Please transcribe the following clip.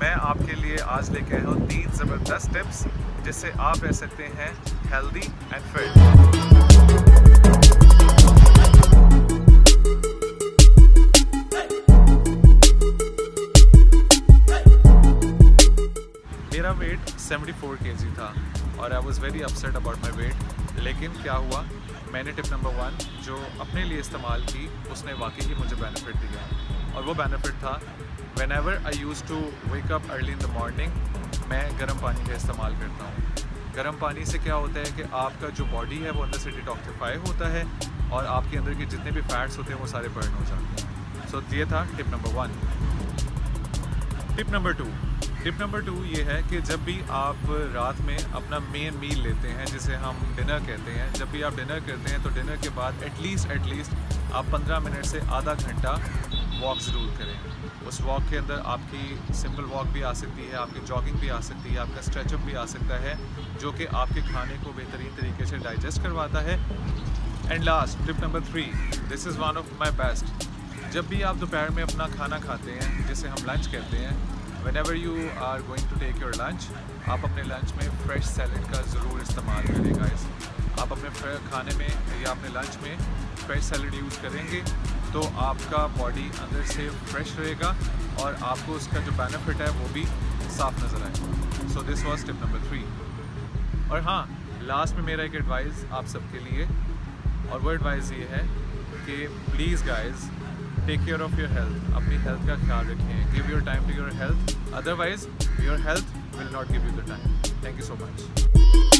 मैं आपके लिए आज लेके आया हूँ तीन ज़बरदस्त टिप्स जिससे आप रह सकते हैं हेल्दी एंड फिट मेरा वेट 74 केजी था, और I was very upset about my weight लेकिन क्या हुआ? मैंने टिप नंबर वन जो अपने लिए इस्तेमाल की, उसने वाकई ही मुझे बेनिफिट दिया। और वो बेनिफिट था। Whenever I use to wake up early in the morning मैं गर्म पानी का इस्तेमाल करता हूँ। गर्म पानी से क्या होता है कि आपका जो बॉडी है वो अंदर से डिटॉक्सीफाई होता है और आपके अंदर के जितने भी फैट्स होते हैं वो सारे बर्न हो जाते हैं। सो so, ये था tip number one tip number two tip number two ये है कि जब भी आप रात में अपना मेन मील लेते हैं जिसे हम डिनर कहते हैं जब भी आप डिनर करते हैं तो डिनर के बाद एटलीस्ट एटलीस्ट आप 15 मिनट से आधा घंटा वॉक ज़रूर करें। उस वॉक के अंदर आपकी सिंपल वॉक भी आ सकती है, आपकी जॉगिंग भी आ सकती है, आपका स्ट्रेचअप भी आ सकता है, जो कि आपके खाने को बेहतरीन तरीके से डाइजेस्ट करवाता है। And last tip number three this is one of my best जब भी आप दोपहर में अपना खाना खाते हैं, जिसे हम लंच कहते हैं whenever you are going to take your lunch आप अपने लंच में फ्रेश सैलड का ज़रूर इस्तेमाल करें गाइस आप अपने खाने में या अपने लंच में फ्रेश सैलड यूज़ करेंगे। तो आपका बॉडी अंदर से फ्रेश रहेगा और आपको उसका जो बेनिफिट है वो भी साफ़ नज़र आएगा। So this was tip number three और हाँ लास्ट में मेरा एक एडवाइस आप सबके लिए, और वो एडवाइस ये है कि please guys take care of your health अपनी हेल्थ का ख्याल रखें give your time to your health otherwise your health will not give you the time thank you so much